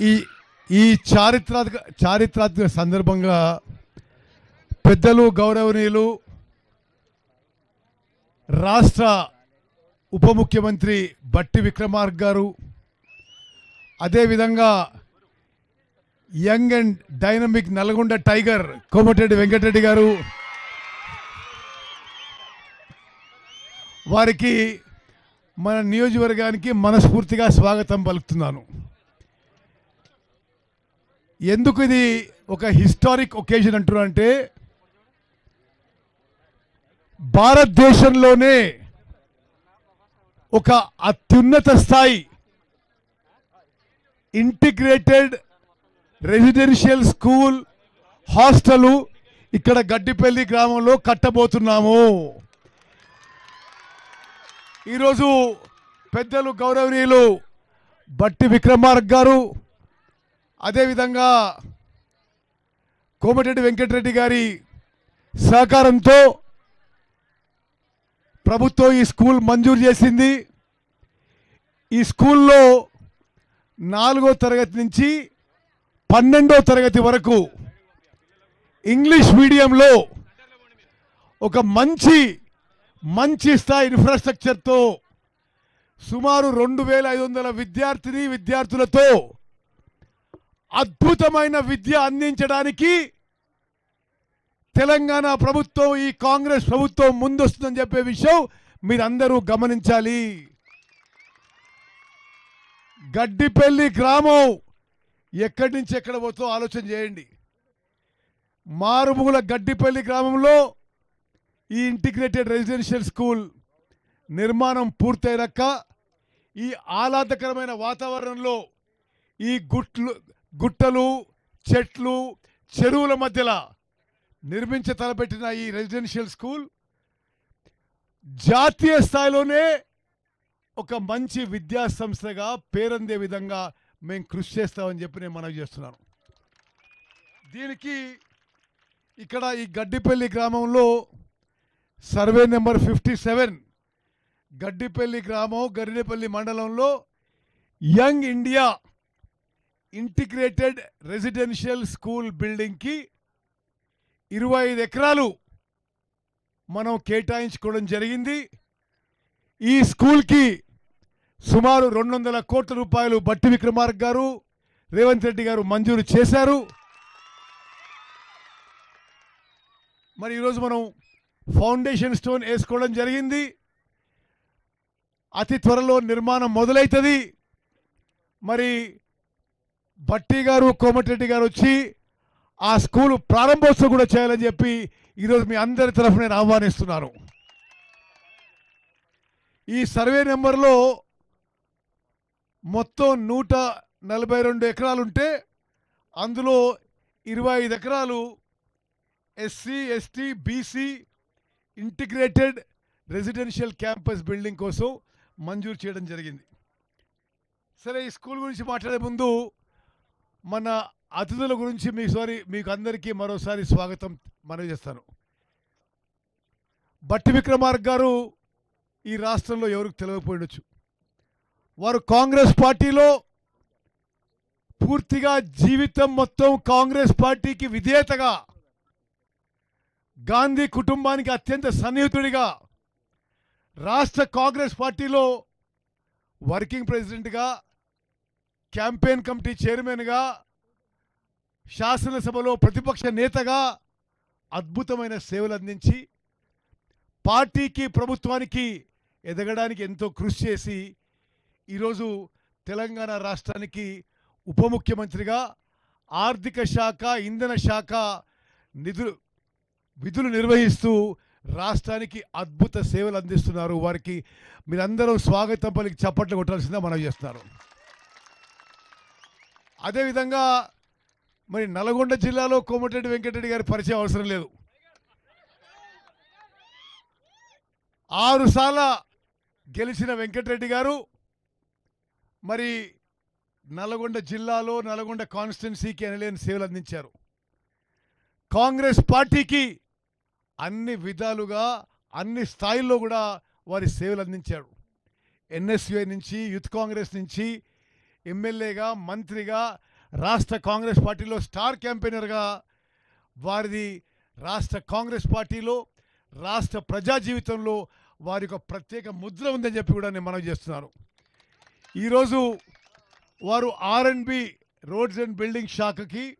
ఈ ఈ చారిత్రాత్మక చారిత్రాత్మక సందర్భంగా పెద్దలు గౌరవనీయులు రాష్ట్ర ఉప ముఖ్యమంత్రి బట్టి విక్రమార్క గారు అదేవిధంగా young and dynamic Nalgonda tiger Komatireddy Venkatreddy గారు వారికి మన నియోజకవర్గానికి మనస్ఫూర్తిగా స్వాగతం పలుకుతున్నాను. ఎందుకు ఇది ఒక హిస్టారిక్ ఒకేజన్ అంటున్నారంటే భారతదేశంలోనే ఒక అత్యున్నత స్థాయి ఇంటిగ్రేటెడ్ రెసిడెన్షియల్ స్కూల్ హాస్టలు ఇక్కడ గడ్డిపల్లి గ్రామంలో కట్టబోతున్నాము. ఈరోజు పెద్దలు గౌరవనీయులు బట్టి విక్రమార్క గారు అదేవిధంగా కోమటిరెడ్డి వెంకటరెడ్డి గారి సహకారంతో ప్రభుత్వం ఈ స్కూల్ మంజూరు చేసింది. ఈ స్కూల్లో నాలుగో తరగతి నుంచి పన్నెండో తరగతి వరకు ఇంగ్లీష్ మీడియంలో ఒక మంచి మంచి స్థాయి ఇన్ఫ్రాస్ట్రక్చర్తో సుమారు రెండు వేల ఐదు వందల విద్యార్థిని విద్యార్థులతో అద్భుతమైన విద్య అందించడానికి తెలంగాణ ప్రభుత్వం ఈ కాంగ్రెస్ ప్రభుత్వం ముందొస్తుందని చెప్పే విషయం మీరందరూ గమనించాలి. గడ్డిపల్లి గ్రామం ఎక్కడి నుంచి ఎక్కడ పోతో ఆలోచన చేయండి. మారుమూల గడ్డిపల్లి గ్రామంలో ఈ ఇంటిగ్రేటెడ్ రెసిడెన్షియల్ స్కూల్ నిర్మాణం పూర్తయినాక ఈ ఆహ్లాదకరమైన వాతావరణంలో ఈ గుట్లు గుట్టలు చెట్లు చెరువుల మధ్యలో నిర్మించ తలపెట్టిన ఈ రెసిడెన్షియల్ స్కూల్ జాతీయ స్థాయిలోనే ఒక మంచి విద్యా సంస్థగా పేరొందే విధంగా మేము కృషి చేస్తామని చెప్పి నేను మనవి చేస్తున్నాను. దీనికి ఇక్కడ ఈ గడ్డిపల్లి గ్రామంలో survey number fifty seven Gaddipalli గ్రామం గరిడేపల్లి మండలంలో young India integrated residential school బిల్డింగ్కి ఇరవై ఐదు ఎకరాలు మనం కేటాయించుకోవడం జరిగింది. ఈ స్కూల్కి సుమారు రెండు వందల కోట్ల రూపాయలు బట్టి విక్రమార్క గారు రేవంత్ రెడ్డి గారు మంజూరు చేశారు. మరి ఈరోజు మనం ఫౌండేషన్ స్టోన్ వేసుకోవడం జరిగింది. అతి త్వరలో నిర్మాణం మొదలవుతుంది మరి బట్టి గారు కోమటిరెడ్డి గారు వచ్చి ఆ స్కూల్ ప్రారంభోత్సవం కూడా చేయాలని చెప్పి ఈరోజు మీ అందరి తరఫున నేను ఆహ్వానిస్తున్నాను. ఈ సర్వే నెంబర్లో మొత్తం నూట నలభై రెండు ఎకరాలుంటే అందులో ఇరవై ఐదు ఎకరాలు SC ST BC integrated residential campus building కోసం మంజూరు చేయడం జరిగింది. సరే ఈ స్కూల్ గురించి మాట్లాడే ముందు మన అతిథుల గురించి మీ సారీ మీకు అందరికీ మరోసారి స్వాగతం మనవి చేస్తాను. బట్టి విక్రమార్క గారు ఈ రాష్ట్రంలో ఎవరికి తెలియకపోయిండొచ్చు వారు కాంగ్రెస్ పార్టీలో పూర్తిగా జీవితం మొత్తం కాంగ్రెస్ పార్టీకి విధేయతగా గాంధీ కుటుంబానికి అత్యంత సన్నిహితుడిగా రాష్ట్ర కాంగ్రెస్ పార్టీలో వర్కింగ్ ప్రెసిడెంట్గా క్యాంపెయిన్ కమిటీ చైర్మన్గా శాసనసభలో ప్రతిపక్ష నేతగా అద్భుతమైన సేవలు అందించి పార్టీకి ప్రభుత్వానికి ఎదగడానికి ఎంతో కృషి చేసి ఈరోజు తెలంగాణ రాష్ట్రానికి ఉప ముఖ్యమంత్రిగా ఆర్థిక శాఖ ఇంధన శాఖ నిధులు విధులు నిర్వహిస్తూ రాష్ట్రానికి అద్భుత సేవలు అందిస్తున్నారు. వారికి మీరందరూ స్వాగతం పలికి చప్పట్లు కొట్టాల్సిందే మనం చేస్తున్నారు. అదేవిధంగా మరి నల్గొండ జిల్లాలో కోమటిరెడ్డి వెంకటరెడ్డి గారి పరిచయం అవసరం లేదు. ఆరుసార్ల గెలిచిన వెంకటరెడ్డి గారు మరి నల్గొండ జిల్లాలో నల్గొండ కాన్స్టిట్యున్సీకి అనలేని సేవలు అందించారు. కాంగ్రెస్ పార్టీకి అన్ని విధాలుగా అన్ని స్థాయిల్లో కూడా వారి సేవలు అందించారు. ఎన్ఎస్యుఐ నుంచి యూత్ కాంగ్రెస్ నుంచి ఎమ్మెల్యేగా మంత్రిగా రాష్ట్ర కాంగ్రెస్ పార్టీలో స్టార్ క్యాంపెయినర్గా వారిది రాష్ట్ర కాంగ్రెస్ పార్టీలో రాష్ట్ర ప్రజా జీవితంలో వారి యొక్క ప్రత్యేక ముద్ర ఉందని చెప్పి కూడా నేను మనవి చేస్తున్నాను. ఈరోజు వారు ఆర్ రోడ్స్ అండ్ బిల్డింగ్ శాఖకి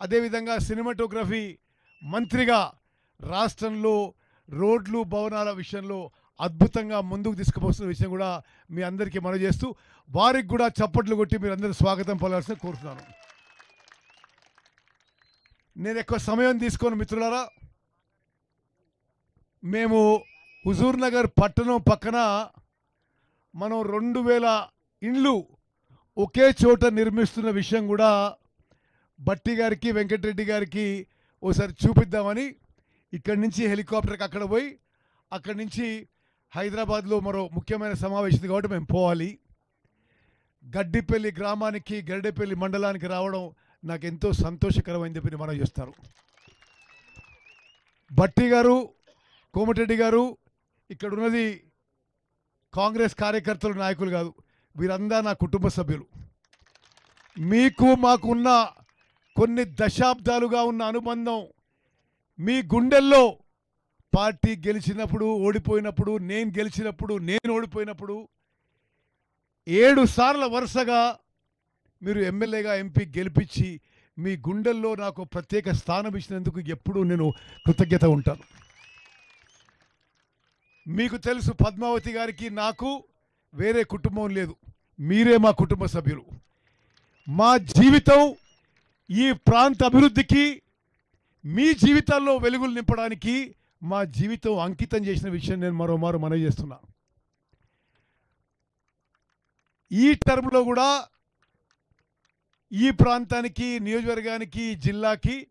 అదేవిధంగా సినిమాటోగ్రఫీ మంత్రిగా రాష్ట్రంలో రోడ్లు భవనాల విషయంలో అద్భుతంగా ముందుకు తీసుకుపోతున్న విషయం కూడా మీ అందరికీ మనం చేస్తూ వారికి కూడా చప్పట్లు కొట్టి మీరు అందరూ స్వాగతం పలవాల్సిన కోరుతున్నాను. నేను ఎక్కువ సమయం తీసుకోను మిత్రులారా. మేము హుజూర్ నగర్ పట్టణం పక్కన మనం రెండు వేల ఇండ్లు ఒకే చోట నిర్మిస్తున్న విషయం కూడా బట్టి గారికి వెంకటరెడ్డి గారికి ఓసారి చూపిద్దామని ఇక్కడి నుంచి హెలికాప్టర్కి అక్కడ పోయి అక్కడి నుంచి హైదరాబాద్లో మరో ముఖ్యమైన సమావేశం కాబట్టి మేము పోవాలి. గడ్డిపల్లి గ్రామానికి గడ్డిపల్లి మండలానికి రావడం నాకు ఎంతో సంతోషకరమైంది చెప్పి మనం చేస్తారు. భట్టి గారు కోమటిరెడ్డి గారు ఇక్కడ ఉన్నది కాంగ్రెస్ కార్యకర్తలు నాయకులు కాదు వీరందా నా కుటుంబ సభ్యులు. మీకు మాకు ఉన్న కొన్ని దశాబ్దాలుగా ఉన్న అనుబంధం మీ గుండెల్లో పార్టీ గెలిచినప్పుడు ఓడిపోయినప్పుడు నేను గెలిచినప్పుడు నేను ఓడిపోయినప్పుడు ఏడు సార్ల వరుసగా మీరు ఎమ్మెల్యేగా ఎంపీ గెలిపించి మీ గుండెల్లో నాకు ప్రత్యేక స్థానం ఇచ్చినందుకు ఎప్పుడూ నేను కృతజ్ఞత ఉంటాను. మీకు తెలుసు పద్మావతి గారికి నాకు వేరే కుటుంబం లేదు. మీరే మా కుటుంబ సభ్యులు. మా జీవితం ఈ ప్రాంత అభివృద్ధికి మీ జీవితాల్లో వెలుగులు నింపడానికి మా జీవితం అంకితం చేసిన విషయం నేను మరోమారు మనవి చేస్తున్నా. ఈ టర్మ్లో కూడా ఈ ప్రాంతానికి నియోజకవర్గానికి జిల్లాకి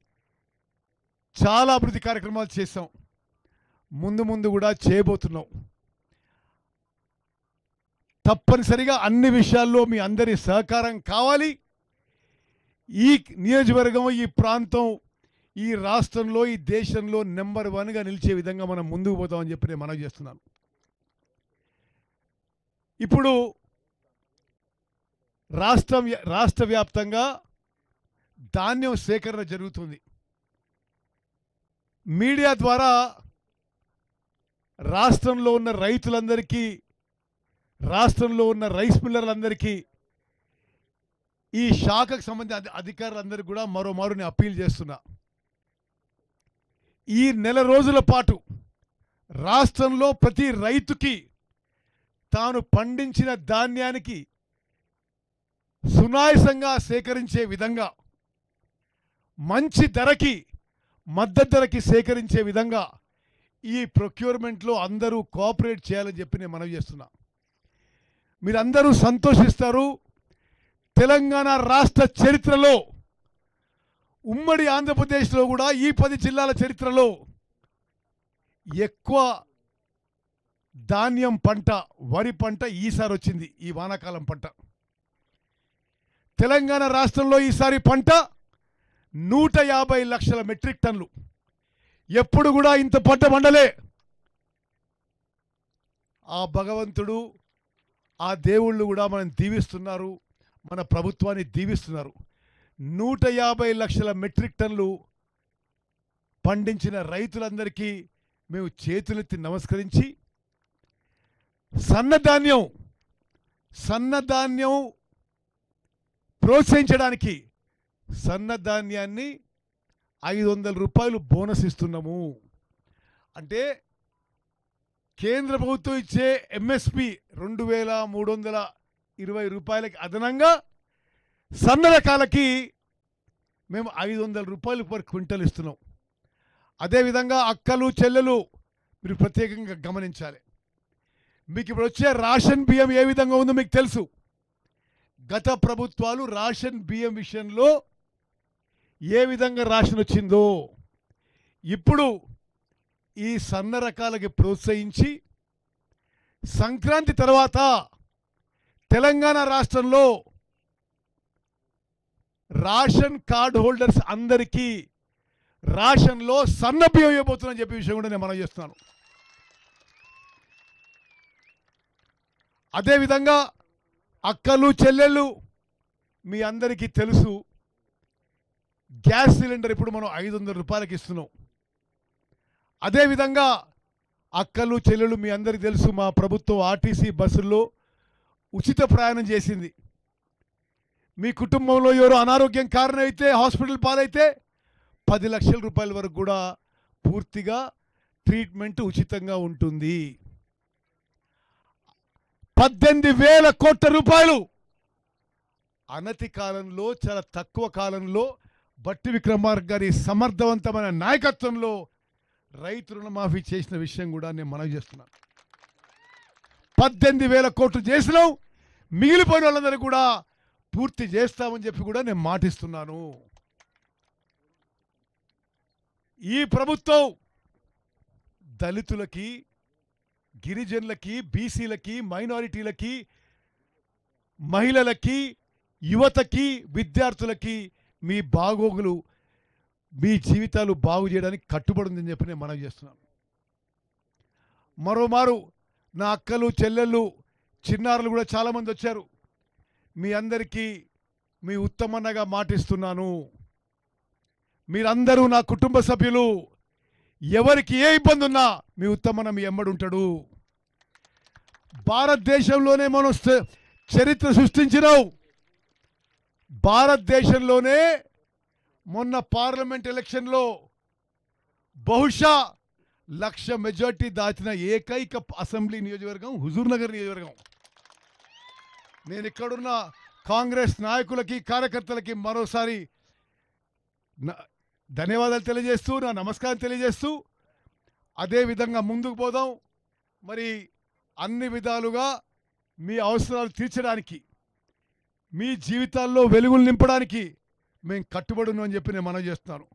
చాలా అభివృద్ధి కార్యక్రమాలు చేసాం ముందు ముందు కూడా చేయబోతున్నాం. తప్పనిసరిగా అన్ని విషయాల్లో మీ అందరి సహకారం కావాలి. ఈ నియోజకవర్గం ఈ ప్రాంతం ఈ రాష్ట్రంలో ఈ దేశంలో నెంబర్ వన్గా నిలిచే విధంగా మనం ముందుకు పోతామని చెప్పి నేను మనవి చేస్తున్నాను. ఇప్పుడు రాష్ట్రం రాష్ట్ర వ్యాప్తంగా ధాన్యం సేకరణ జరుగుతుంది. మీడియా ద్వారా రాష్ట్రంలో ఉన్న రైతులందరికీ రాష్ట్రంలో ఉన్న రైస్ మిల్లర్లందరికీ ఈ శాఖకు సంబంధించిన అధి- అధికారులందరికీ కూడా మరోమారు నేను అప్పీల్ చేస్తున్నా. ఈ నెల రోజుల పాటు రాష్ట్రంలో ప్రతి రైతుకి తాను పండించిన ధాన్యానికి సునాయసంగా సేకరించే విధంగా మంచి ధరకి మద్దతు ధరకి సేకరించే విధంగా ఈ ప్రొక్యూర్మెంట్లో అందరూ కోఆపరేట్ చేయాలని చెప్పి నేను మనవి చేస్తున్నా. మీరందరూ సంతోషిస్తారు. తెలంగాణ రాష్ట్ర చరిత్రలో ఉమ్మడి ఆంధ్రప్రదేశ్లో కూడా ఈ పది జిల్లాల చరిత్రలో ఎక్కువ ధాన్యం పంట వరి పంట ఈసారి వచ్చింది ఈ వానాకాలం పంట. తెలంగాణ రాష్ట్రంలో ఈసారి పంట నూట యాభై లక్షల మెట్రిక్ టన్లు ఎప్పుడు కూడా ఇంత పంట పండలే. ఆ భగవంతుడు ఆ దేవుళ్ళు కూడా మనం దీవిస్తున్నారు మన ప్రభుత్వాన్ని దీవిస్తున్నారు. నూట యాభై లక్షల మెట్రిక్ టన్లు పండించిన రైతులందరికీ మేము చేతులెత్తి నమస్కరించి సన్నధాన్యం సన్నధాన్యం ప్రోత్సహించడానికి సన్నధాన్యాన్ని ఐదు వందల రూపాయలు బోనస్ ఇస్తున్నాము. అంటే కేంద్ర ప్రభుత్వం ఇచ్చే ఎంఎస్పి రెండు వేల మూడు వందల ఇరవై రూపాయలకి అదనంగా సన్న రకాలకి మేము ఐదు వందల రూపాయలు పర్ క్వింటల్ ఇస్తున్నాం. అదేవిధంగా అక్కలు చెల్లెలు మీరు ప్రత్యేకంగా గమనించాలి. మీకు ఇప్పుడు వచ్చే రాషన్ బియ్యం ఏ విధంగా ఉందో మీకు తెలుసు. గత ప్రభుత్వాలు రాషన్ బియ్యం విషయంలో ఏ విధంగా రాషన్ వచ్చిందో. ఇప్పుడు ఈ సన్న రకాలకి ప్రోత్సహించి సంక్రాంతి తర్వాత తెలంగాణ రాష్ట్రంలో రాషన్ కార్డ్ హోల్డర్స్ అందరికీ రాషన్లో సన్నబియ్యం ఇవ్వబోతుందని చెప్పే విషయం కూడా నేను మనం చేస్తున్నాను. అదేవిధంగా అక్కలు చెల్లెళ్ళు మీ అందరికీ తెలుసు గ్యాస్ సిలిండర్ ఇప్పుడు మనం ఐదు వందల రూపాయలకి ఇస్తున్నాం. అదేవిధంగా అక్కలు చెల్లెలు మీ అందరికీ తెలుసు మా ప్రభుత్వం ఆర్టీసీ బస్సుల్లో ఉచిత ప్రయాణం చేసింది. మీ కుటుంబంలో ఎవరు అనారోగ్యం కారణమైతే హాస్పిటల్ పాలైతే పది లక్షల రూపాయల వరకు కూడా పూర్తిగా ట్రీట్మెంట్ ఉచితంగా ఉంటుంది. పద్దెనిమిది వేల కోట్ల రూపాయలు! అనతి కాలంలో చాలా తక్కువ కాలంలో బట్టి విక్రమార్క గారి సమర్థవంతమైన నాయకత్వంలో రైతు రుణమాఫీ చేసిన విషయం కూడా నేను మనవి చేస్తున్నాను. పద్దెనిమిది వేల కోట్లు చేసినాం మిగిలిపోయిన వాళ్ళందరూ కూడా పూర్తి చేస్తామని చెప్పి కూడా నేను మాటిస్తున్నాను. ఈ ప్రభుత్వం దళితులకి గిరిజనులకి బీసీలకి మైనారిటీలకి మహిళలకి యువతకి విద్యార్థులకి మీ బాగోగులు మీ జీవితాలు బాగు చేయడానికి కట్టుబడి ఉందని చెప్పి నేను మనవి చేస్తున్నాను. మరోమారు నా అక్కలు చెల్లెళ్ళు చిన్నారులు కూడా చాలామంది వచ్చారు. మీ అందరికీ మీ ఉత్తమన్నగా మాటిస్తున్నాను. మీరందరూ నా కుటుంబ సభ్యులు ఎవరికి ఏ ఇబ్బంది ఉన్నా మీ ఉత్తమన్న మీ ఎమ్మడుంటాడు భారతదేశంలోనే మనం చరిత్ర సృష్టించినావు భారతదేశంలోనే మొన్న పార్లమెంట్ ఎలక్షన్లో బహుశా లక్ష మెజార్టీ దాచిన ఏకైక అసెంబ్లీ నియోజకవర్గం హుజూర్ నగర్ నియోజకవర్గం. నేను ఇక్కడున్న కాంగ్రెస్ నాయకులకి కార్యకర్తలకి మరోసారి ధన్యవాదాలు తెలియజేస్తూ నా నమస్కారం తెలియజేస్తూ అదే విధంగా ముందుకు పోదాం. మరి అన్ని విధాలుగా మీ అవసరాలు తీర్చడానికి మీ జీవితాల్లో వెలుగులు నింపడానికి మేము కట్టుబడి ఉన్నామని చెప్పి నేను మనవి చేస్తున్నాను.